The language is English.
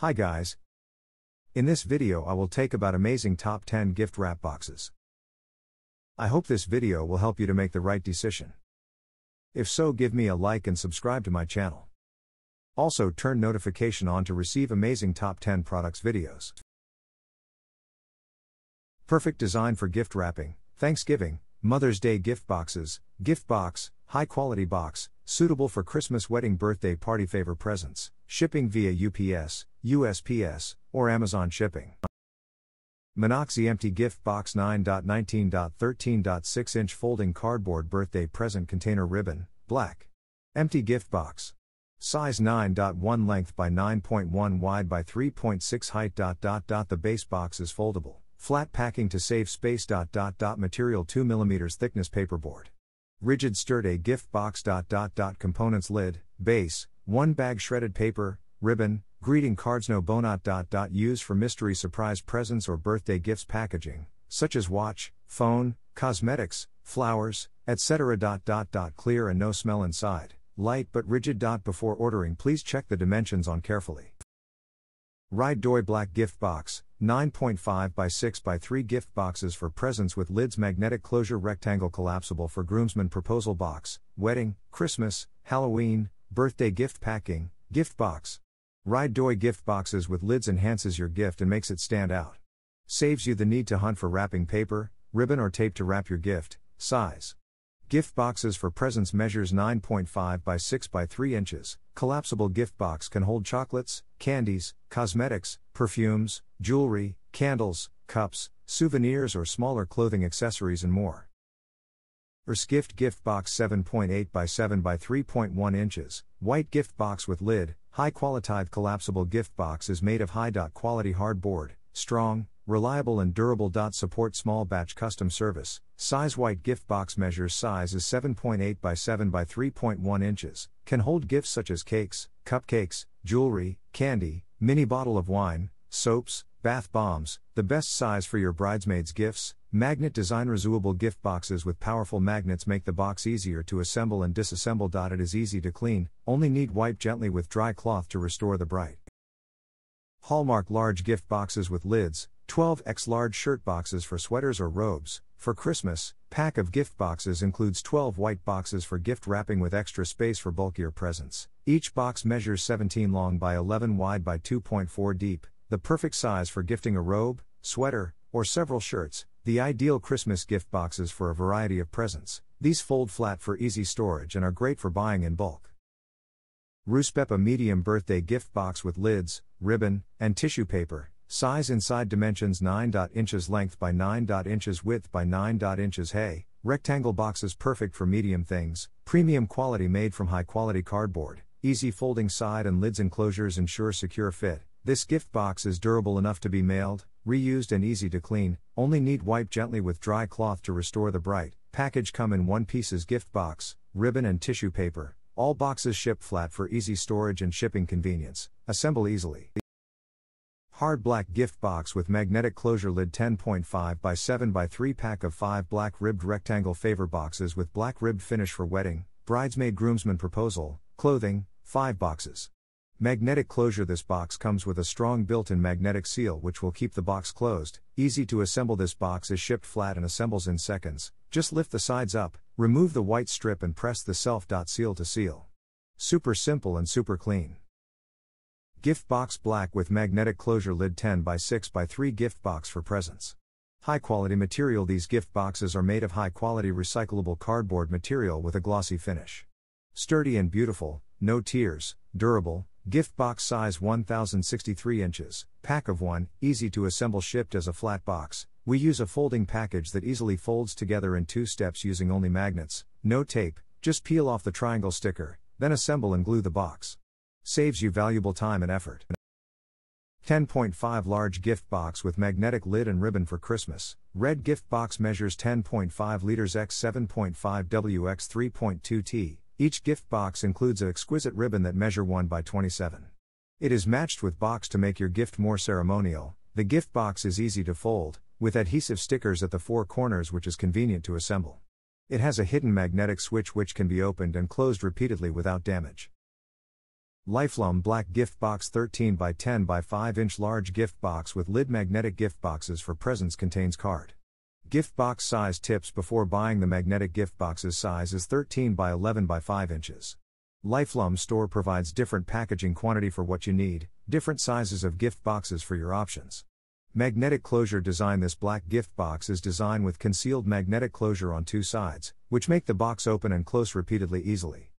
Hi guys. In this video I will take about amazing top 10 gift wrap boxes. I hope this video will help you to make the right decision. If so give me a like and subscribe to my channel. Also turn notification on to receive amazing top 10 products videos. Perfect design for gift wrapping, Thanksgiving, Mother's Day gift boxes, gift box, high quality box, suitable for Christmas, wedding, birthday, party favor presents, shipping via UPS, USPS, or Amazon shipping. Manoczy Empty Gift Box 9.19.13.6 inch folding cardboard birthday present container ribbon, black. Empty gift box. Size 9.1 length by 9.1 wide by 3.6 height. Dot, dot, dot. The base box is foldable. Flat packing to save space. Dot, dot, dot. Material 2 mm thickness paperboard. Rigid sturdy gift box. Dot, dot, dot. Components lid, base, 1 bag shredded paper, ribbon, greeting cards no bonnet. Dot, dot. Used for mystery surprise presents or birthday gifts packaging, such as watch, phone, cosmetics, flowers, etc. Dot, dot, dot. Clear and no smell inside. Light but rigid. Dot. Before ordering, please check the dimensions on carefully. RYDDOY Black Gift Box, 9.5 by 6 by 3 gift boxes for presents with lids magnetic closure rectangle collapsible for groomsman proposal box, wedding, Christmas, Halloween, birthday gift packing, gift box. RYDDOY gift boxes with lids enhances your gift and makes it stand out. Saves you the need to hunt for wrapping paper, ribbon or tape to wrap your gift. Size. Gift boxes for presents measures 9.5 by 6 by 3 inches. Collapsible gift box can hold chocolates, candies, cosmetics, perfumes, jewelry, candles, cups, souvenirs or smaller clothing accessories and more. Rsgift gift box 7.8 by 7 by 3.1 inches. White gift box with lid. High quality collapsible gift box is made of high quality hardboard, strong, reliable and durable. Support small batch custom service. Size white gift box measures size is 7.8 by 7 by 3.1 inches. Can hold gifts such as cakes, cupcakes, jewelry, candy, mini bottle of wine, soaps, bath bombs. The best size for your bridesmaids gifts. Magnet design reusable gift boxes with powerful magnets make the box easier to assemble and disassemble. It is easy to clean, only need wipe gently with dry cloth to restore the bright. Hallmark large gift boxes with lids, 12x large shirt boxes for sweaters or robes. For Christmas, pack of gift boxes includes 12 white boxes for gift wrapping with extra space for bulkier presents. Each box measures 17 long by 11 wide by 2.4 deep, the perfect size for gifting a robe, sweater, or several shirts. The ideal Christmas gift boxes for a variety of presents. These fold flat for easy storage and are great for buying in bulk. Ruspepa medium birthday gift box with lids, ribbon, and tissue paper. Size inside dimensions 9. inches length by 9. inches width by 9. inches Hey, rectangle boxes perfect for medium things, premium quality made from high quality cardboard, easy folding side and lids enclosures ensure secure fit. This gift box is durable enough to be mailed, reused and easy to clean, only need wipe gently with dry cloth to restore the bright. Package come in one pieces gift box, ribbon and tissue paper. All boxes ship flat for easy storage and shipping convenience. Assemble easily. Hard black gift box with magnetic closure lid 10.5 by 7 by 3 pack of 5 black ribbed rectangle favor boxes with black ribbed finish for wedding, bridesmaid groomsman proposal, clothing, 5 boxes. Magnetic closure This box comes with a strong built in magnetic seal which will keep the box closed. Easy to assemble. This box is shipped flat and assembles in seconds. Just lift the sides up, remove the white strip, and press the self dot seal to seal. Super simple and super clean. Gift box black with magnetic closure lid 10 by 6 by 3 gift box for presents. High quality material These gift boxes are made of high quality recyclable cardboard material with a glossy finish. Sturdy and beautiful, no tears, durable, gift box size 1063 inches, pack of 1, easy to assemble shipped as a flat box. We use a folding package that easily folds together in two steps using only magnets, no tape, just peel off the triangle sticker, then assemble and glue the box. Saves you valuable time and effort. 10.5 Large gift box with magnetic lid and ribbon for Christmas. Red gift box measures 10.5 liters x 7.5 w x 3.2 t. Each gift box includes an exquisite ribbon that measure 1 by 27. It is matched with box to make your gift more ceremonial. The gift box is easy to fold, with adhesive stickers at the four corners which is convenient to assemble. It has a hidden magnetic switch which can be opened and closed repeatedly without damage. Lifelum Black Gift Box 13 by 10 by 5 inch large gift box with lid magnetic gift boxes for presents contains card. Gift box size tips before buying the magnetic gift boxes size is 13 by 11 by 5 inches. Lifelum store provides different packaging quantity for what you need, different sizes of gift boxes for your options. Magnetic closure design This black gift box is designed with concealed magnetic closure on two sides, which make the box open and close repeatedly easily.